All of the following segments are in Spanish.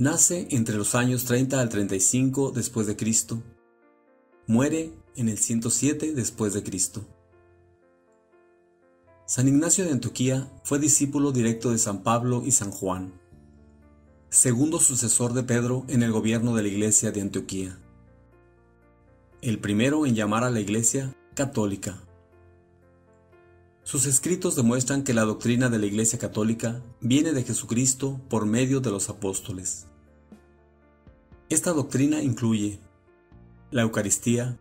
Nace entre los años 30 al 35 después de Cristo. Muere en el 107 después de Cristo. San Ignacio de Antioquía fue discípulo directo de San Pablo y San Juan, segundo sucesor de Pedro en el gobierno de la Iglesia de Antioquía. El primero en llamar a la Iglesia católica. Sus escritos demuestran que la doctrina de la Iglesia Católica viene de Jesucristo por medio de los apóstoles. Esta doctrina incluye la Eucaristía,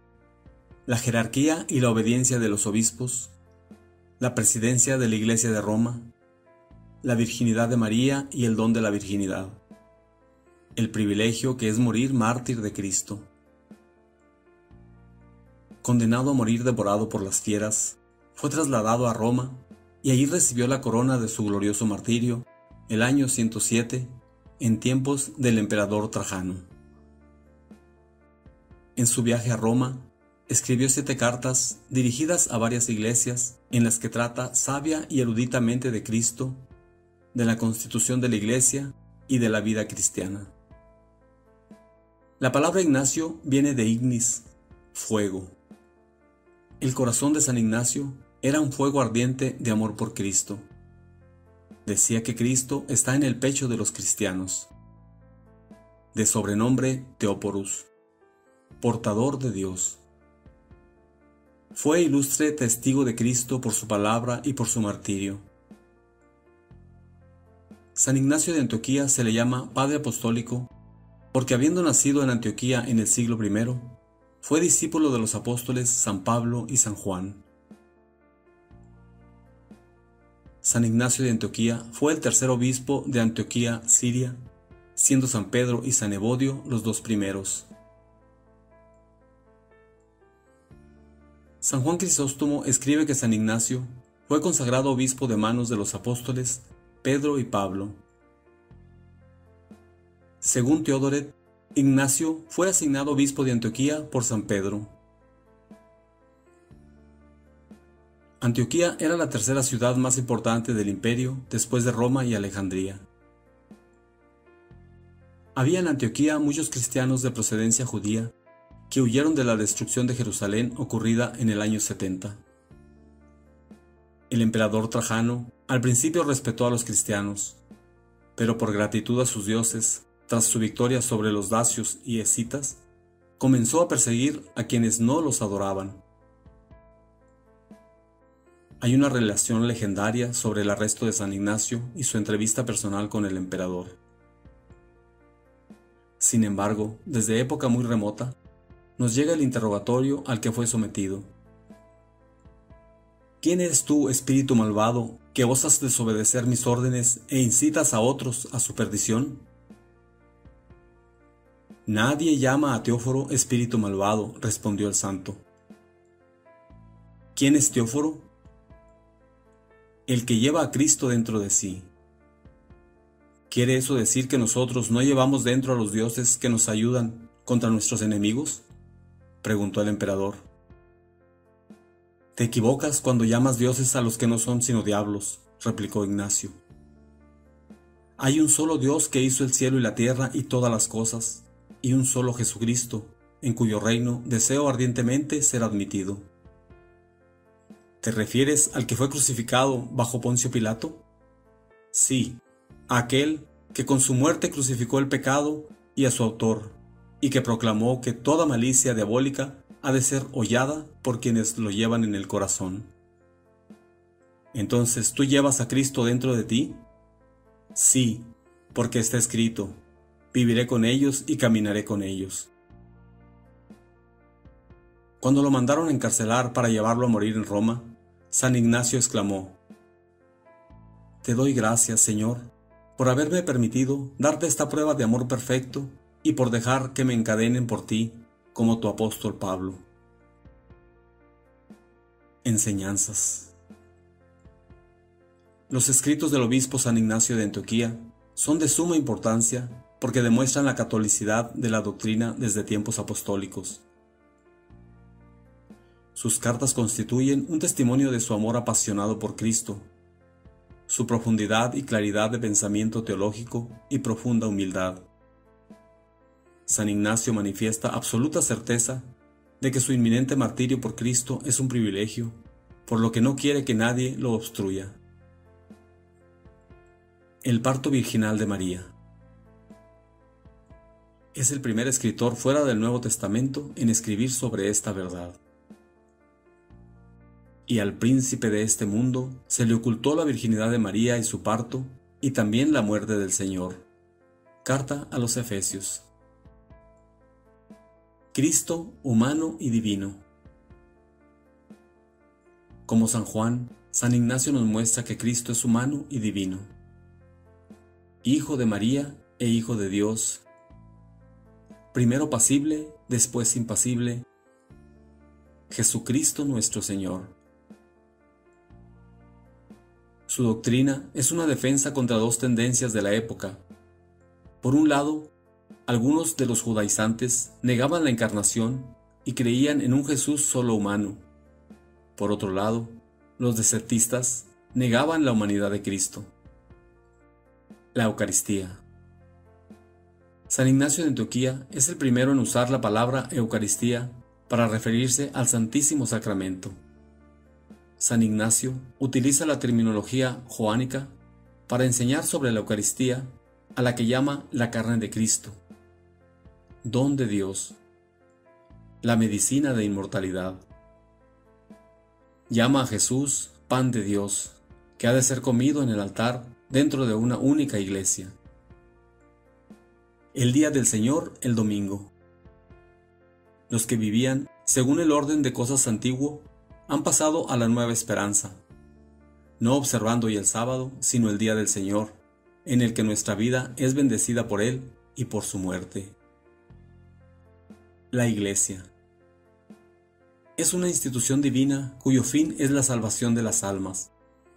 la jerarquía y la obediencia de los obispos, la presidencia de la Iglesia de Roma, la virginidad de María y el don de la virginidad, el privilegio que es morir mártir de Cristo. Condenado a morir devorado por las fieras, fue trasladado a Roma y allí recibió la corona de su glorioso martirio el año 107 en tiempos del emperador Trajano. En su viaje a Roma, escribió siete cartas dirigidas a varias iglesias en las que trata sabia y eruditamente de Cristo, de la constitución de la iglesia y de la vida cristiana. La palabra Ignacio viene de ignis, fuego. El corazón de San Ignacio era un fuego ardiente de amor por Cristo. Decía que Cristo está en el pecho de los cristianos. De sobrenombre Teoporus, portador de Dios. Fue ilustre testigo de Cristo por su palabra y por su martirio. San Ignacio de Antioquía se le llama Padre Apostólico porque habiendo nacido en Antioquía en el siglo I, fue discípulo de los apóstoles San Pablo y San Juan. San Ignacio de Antioquía fue el tercer obispo de Antioquía, Siria, siendo San Pedro y San Evodio los dos primeros. San Juan Crisóstomo escribe que San Ignacio fue consagrado obispo de manos de los apóstoles Pedro y Pablo. Según Teodoret, Ignacio fue asignado obispo de Antioquía por San Pedro. Antioquía era la tercera ciudad más importante del imperio después de Roma y Alejandría. Había en Antioquía muchos cristianos de procedencia judía que huyeron de la destrucción de Jerusalén ocurrida en el año 70. El emperador Trajano al principio respetó a los cristianos, pero por gratitud a sus dioses, tras su victoria sobre los dacios y escitas, comenzó a perseguir a quienes no los adoraban. Hay una relación legendaria sobre el arresto de San Ignacio y su entrevista personal con el emperador. Sin embargo, desde época muy remota, nos llega el interrogatorio al que fue sometido. ¿Quién eres tú, espíritu malvado, que osas desobedecer mis órdenes e incitas a otros a su perdición? Nadie llama a Teóforo espíritu malvado, respondió el santo. ¿Quién es Teóforo? el que lleva a Cristo dentro de sí. ¿Quiere eso decir que nosotros no llevamos dentro a los dioses que nos ayudan contra nuestros enemigos? Preguntó el emperador. Te equivocas cuando llamas dioses a los que no son sino diablos, replicó Ignacio. Hay un solo Dios que hizo el cielo y la tierra y todas las cosas, y un solo Jesucristo, en cuyo reino deseo ardientemente ser admitido. ¿Te refieres al que fue crucificado bajo Poncio Pilato? Sí, a aquel que con su muerte crucificó el pecado y a su autor, y que proclamó que toda malicia diabólica ha de ser hollada por quienes lo llevan en el corazón. Entonces, ¿tú llevas a Cristo dentro de ti? Sí, porque está escrito, viviré con ellos y caminaré con ellos. Cuando lo mandaron encarcelar para llevarlo a morir en Roma, San Ignacio exclamó, Te doy gracias, Señor, por haberme permitido darte esta prueba de amor perfecto y por dejar que me encadenen por ti como tu apóstol Pablo. Enseñanzas Los escritos del obispo San Ignacio de Antioquía son de suma importancia porque demuestran la catolicidad de la doctrina desde tiempos apostólicos sus cartas constituyen un testimonio de su amor apasionado por Cristo, su profundidad y claridad de pensamiento teológico y profunda humildad. San Ignacio manifiesta absoluta certeza de que su inminente martirio por Cristo es un privilegio, por lo que no quiere que nadie lo obstruya. El parto virginal de María. Es el primer escritor fuera del Nuevo Testamento en escribir sobre esta verdad. Y al príncipe de este mundo se le ocultó la virginidad de María y su parto, y también la muerte del Señor. Carta a los Efesios. Cristo humano y divino. Como San Juan, San Ignacio nos muestra que Cristo es humano y divino, Hijo de María e Hijo de Dios, primero pasible, después impasible, Jesucristo nuestro Señor. Su doctrina es una defensa contra dos tendencias de la época. Por un lado, algunos de los judaizantes negaban la encarnación y creían en un Jesús solo humano. Por otro lado, los desertistas negaban la humanidad de Cristo. La Eucaristía. San Ignacio de Antioquía es el primero en usar la palabra Eucaristía para referirse al Santísimo Sacramento. San Ignacio utiliza la terminología joánica para enseñar sobre la Eucaristía a la que llama la carne de Cristo don de Dios, la medicina de inmortalidad. Llama a Jesús pan de Dios, que ha de ser comido en el altar dentro de una única iglesia. El día del Señor, el domingo. Los que vivían según el orden de cosas antiguo han pasado a la nueva esperanza, no observando hoy el sábado, sino el día del Señor, en el que nuestra vida es bendecida por Él y por su muerte. La Iglesia es una institución divina cuyo fin es la salvación de las almas.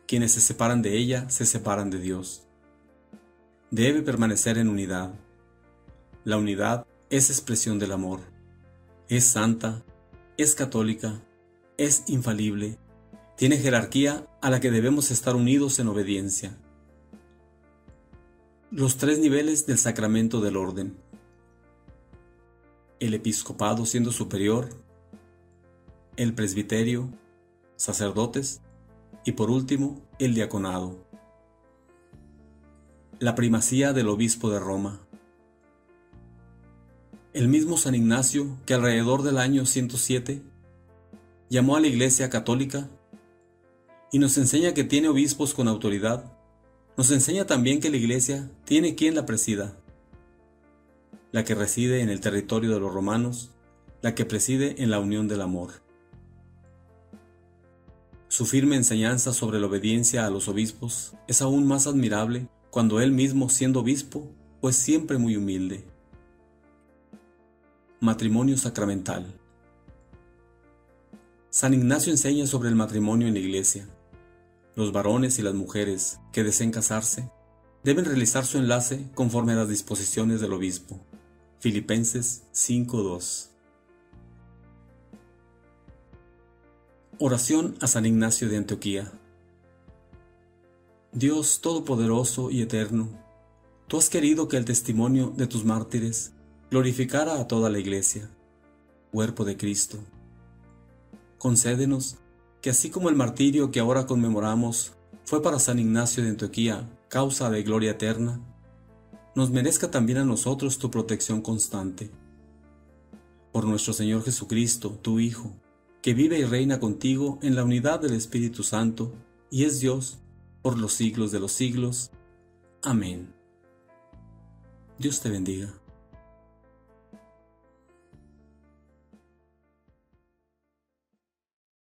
Quienes se separan de ella se separan de Dios. Debe permanecer en unidad. La unidad es expresión del amor. Es santa, es católica, es infalible, tiene jerarquía a la que debemos estar unidos en obediencia. Los tres niveles del sacramento del orden el episcopado siendo superior, el presbiterio, sacerdotes y por último el diaconado. La primacía del obispo de Roma. El mismo San Ignacio que alrededor del año 107 llamó a la Iglesia católica y nos enseña que tiene obispos con autoridad, nos enseña también que la Iglesia tiene quien la presida la que reside en el territorio de los romanos, la que preside en la unión del amor. Su firme enseñanza sobre la obediencia a los obispos es aún más admirable cuando él mismo, siendo obispo, pues siempre muy humilde. Matrimonio sacramental. San Ignacio enseña sobre el matrimonio en la iglesia. Los varones y las mujeres que deseen casarse deben realizar su enlace conforme a las disposiciones del obispo. Filipenses 5:2 Oración a San Ignacio de Antioquía Dios Todopoderoso y Eterno, tú has querido que el testimonio de tus mártires glorificara a toda la Iglesia, cuerpo de Cristo. Concédenos que así como el martirio que ahora conmemoramos fue para San Ignacio de Antioquía causa de gloria eterna, nos merezca también a nosotros tu protección constante. Por nuestro Señor Jesucristo, tu Hijo, que vive y reina contigo en la unidad del Espíritu Santo, y es Dios por los siglos de los siglos. Amén. Dios te bendiga.